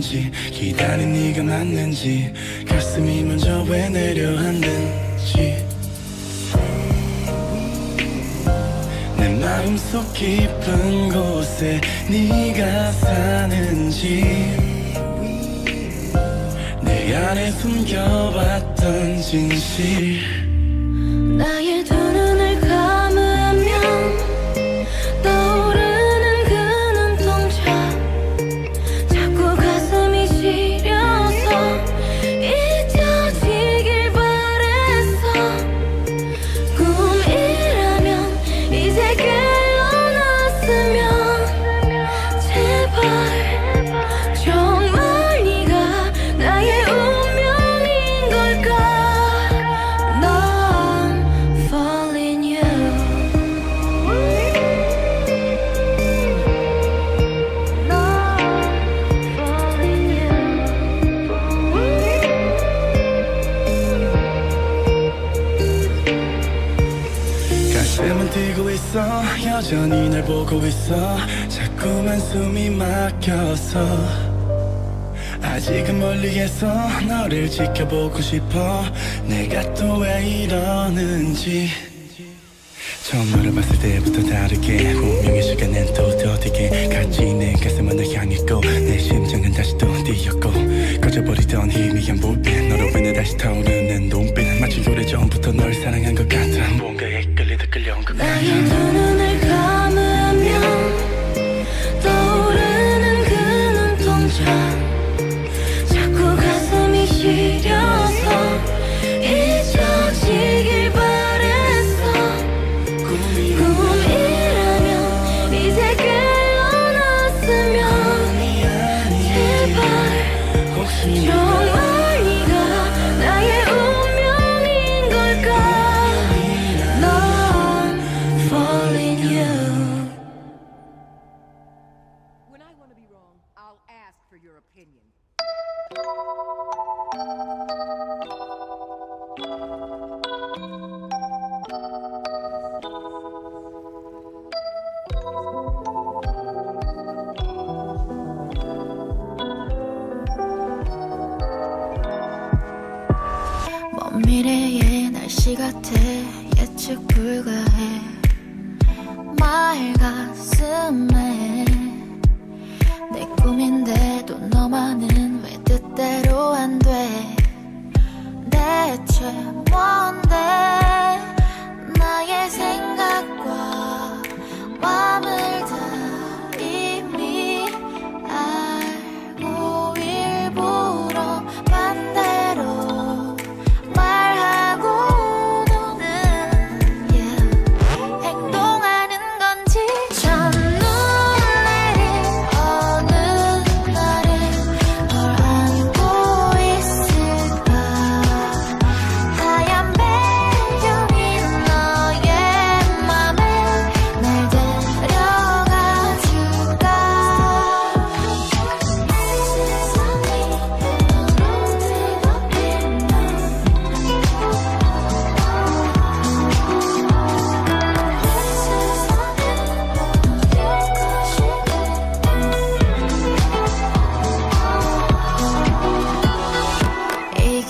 넌지 기다린 네가 맞는지 가슴이 먼저 왜 내려앉는지. 내 마음속 깊은 곳에 네가 사는지. 내 안에 숨겨왔던 진실. 나의 두 눈을 감으면 여전히 날 보고 있어. 자꾸만 숨이 막혀서. 아직은 멀리에서 너를 지켜보고 싶어. 내가 또 왜 이러는지. 처음 너를 봤을 때부터 다르게 운명의 시간엔 또 더디게 같이 내 가슴은 널 향했고 내 심장은 다시 또 뛰었고. 꺼져버리던 희미한 불빛 너로 인해 다시 타오르는 눈빛. 마치 오래전부터 널 사랑한 것 같아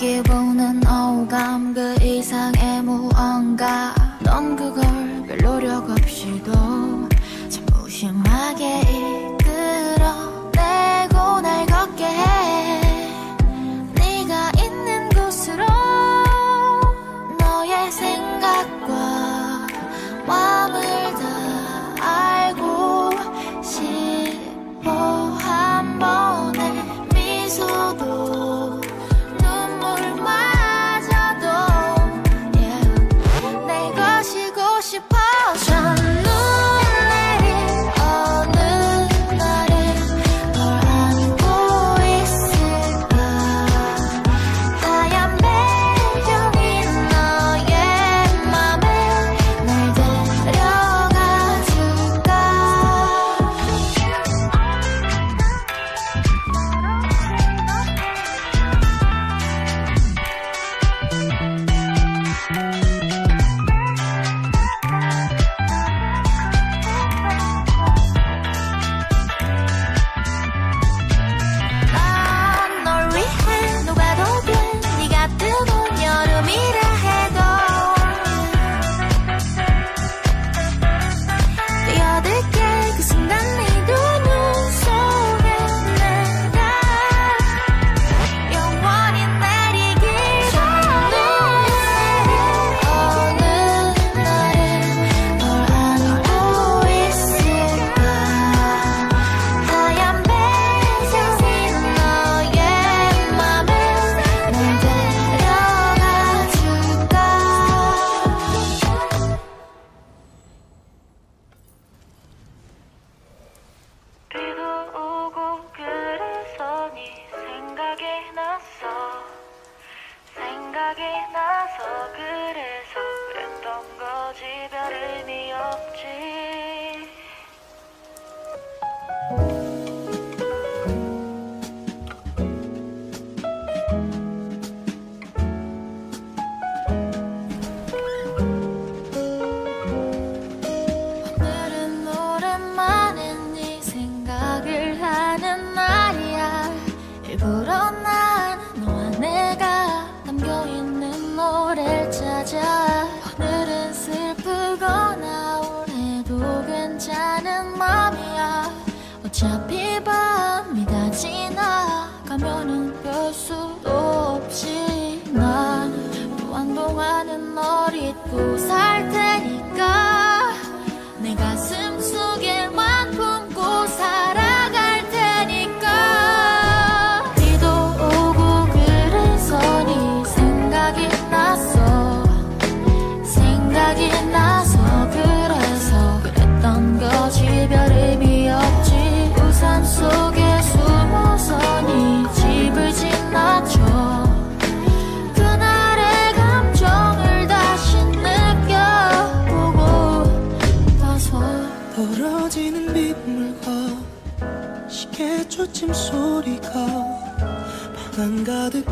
기분은 오감 그 이상의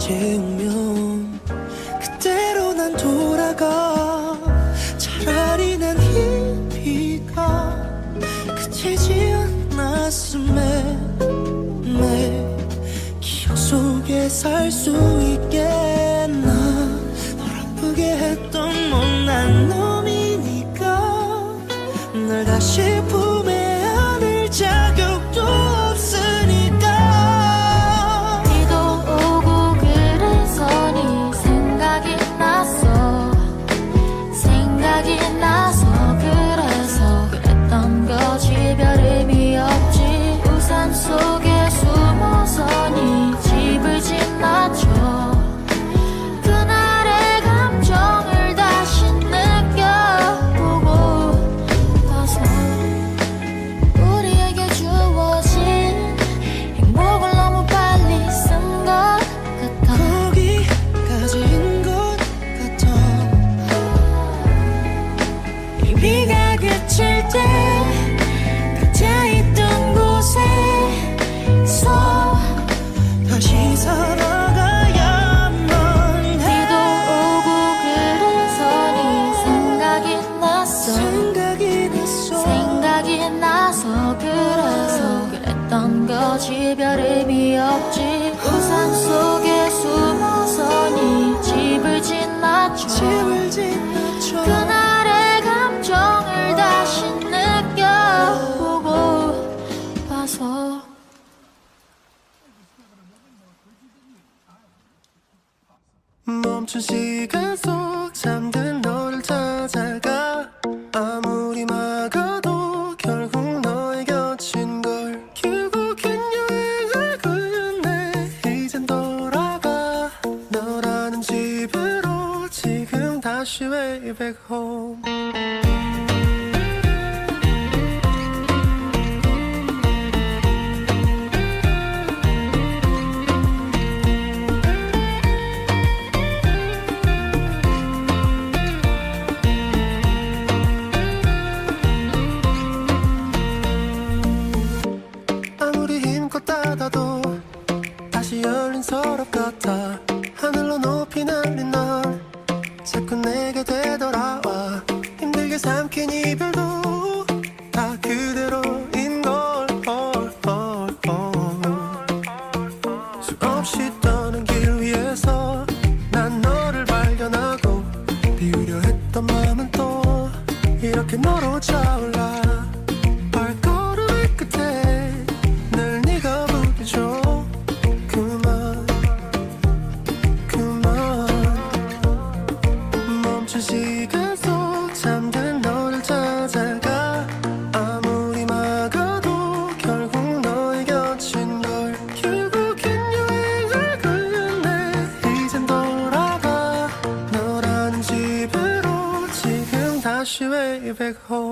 채우면 그대로 난 돌아가. 차라리 난 희비가 그치지 않았음에 내 기억 속에 살 수 있게. 나널 아프게 했던 못난 놈이니까. 날 다시 back home.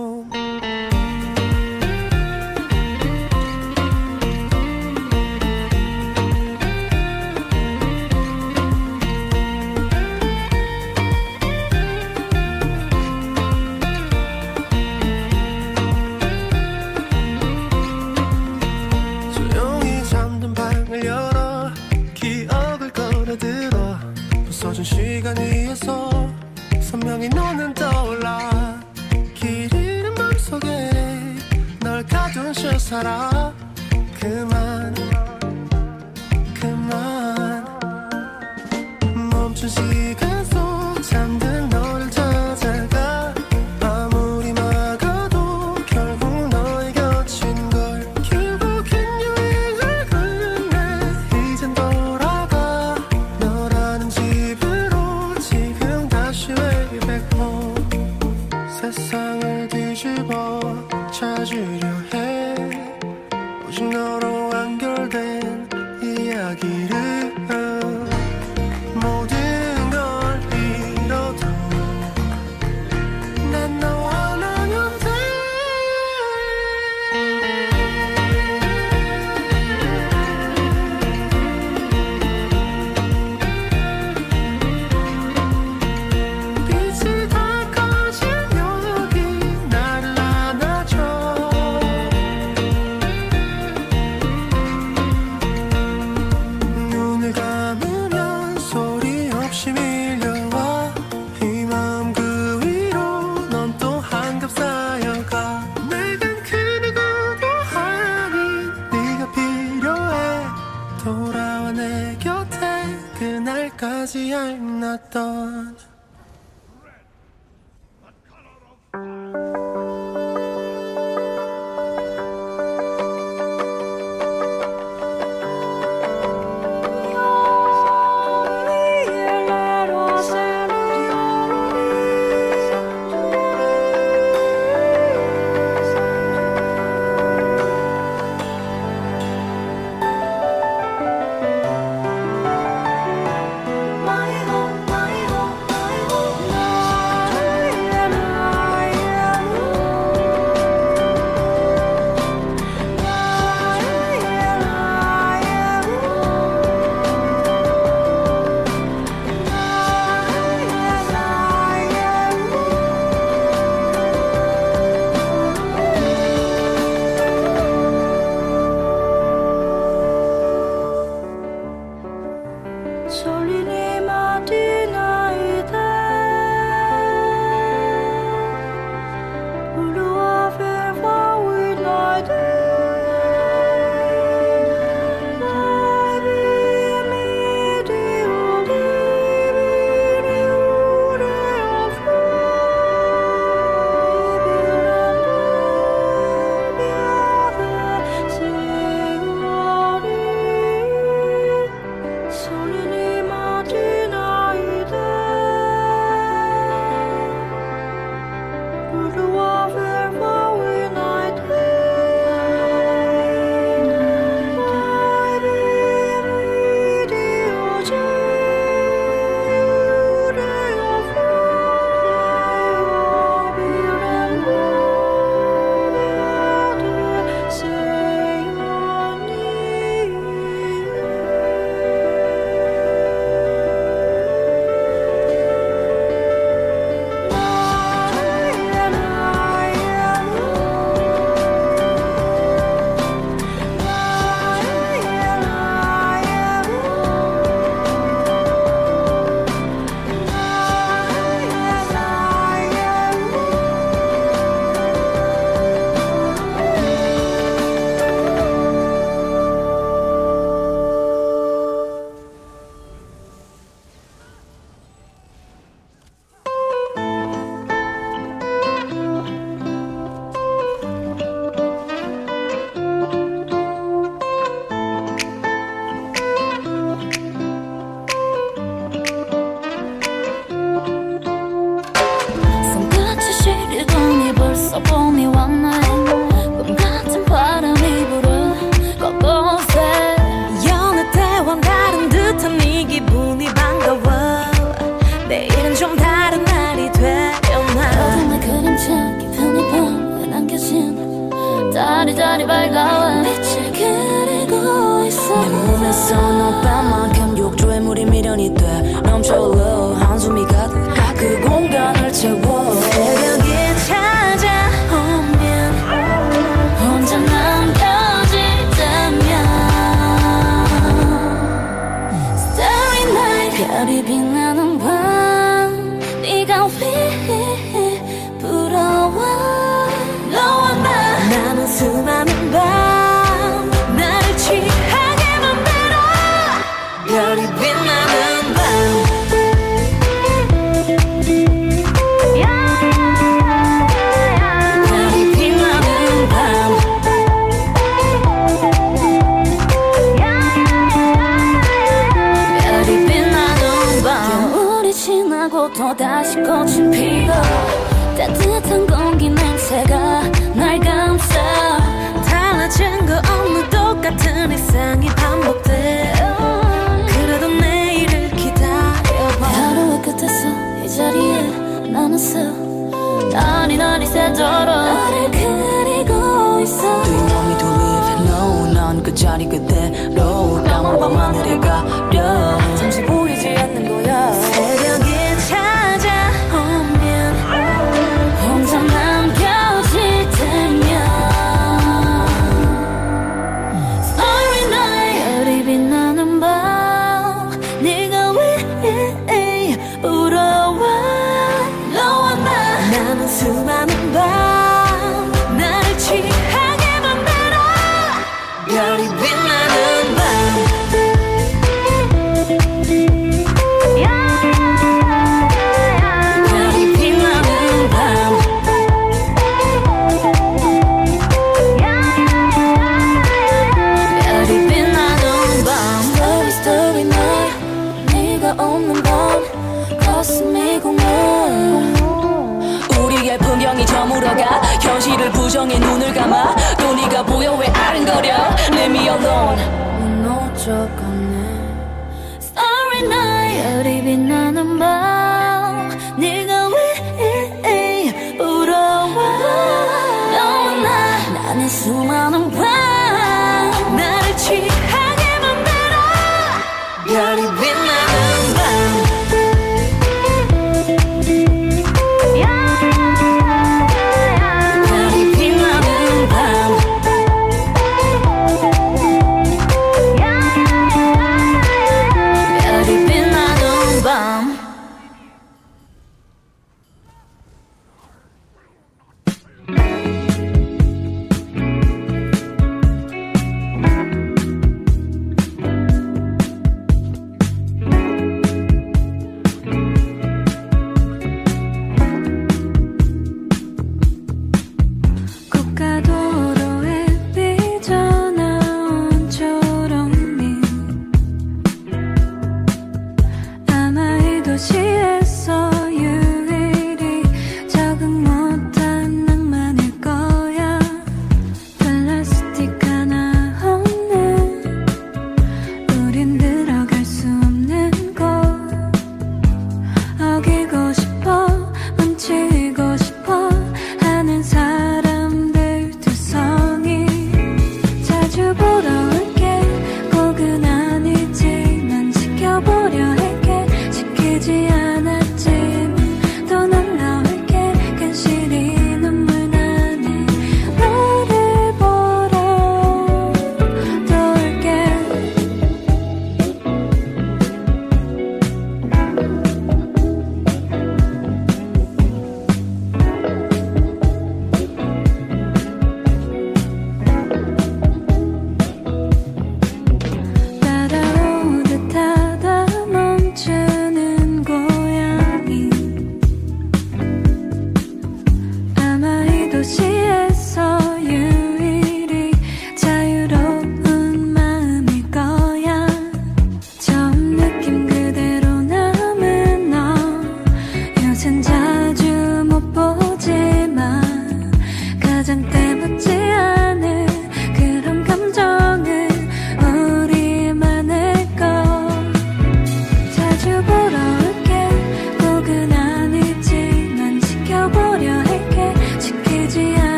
별이 빛나는 밤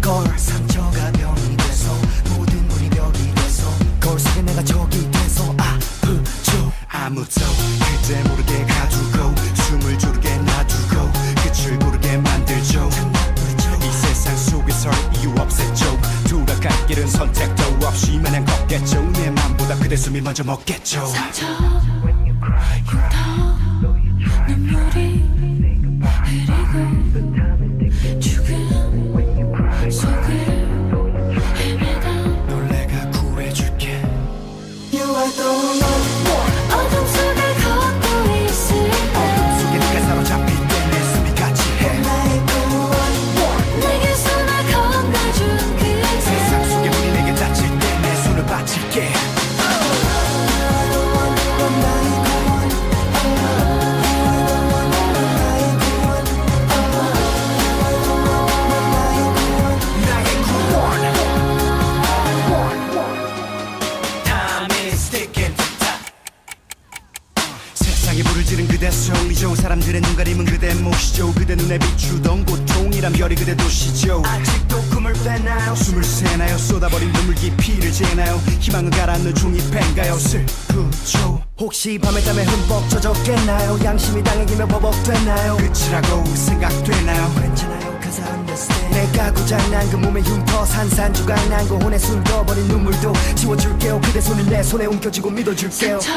걸 상처가 병이 돼서 모든 무리벽이 돼서 거울 속에 내가 적이 돼서 아프죠. 아무도 그때 모르게 가두고 숨을 조르게 놔두고 끝을 고르게 만들죠. 이 세상 속에서 이유 없었죠. 돌아갈 길은 선택도 없이 마냥 걷겠죠. 내 맘보다 그대 숨이 먼저 먹겠죠. 상처. 빛난 별이 그대 도시죠. 아직도 꿈을 빼나요? 숨을 새나요? 쏟아버린 눈물기 피를 재나요? 희망은 가라앉는 종이팬가요? 슬프죠. 혹시 밤에 땀에 흠뻑 젖었겠나요? 양심이 당해기며 버벅되나요? 끝이라고 생각되나요? 괜찮아요. 내가 고장난 그 몸의 흉터 산산조각난 그 혼에 숨겨버린 눈물도 지워줄게요. 그대 손을 내 손에 움켜쥐고 믿어줄게요. 스쳐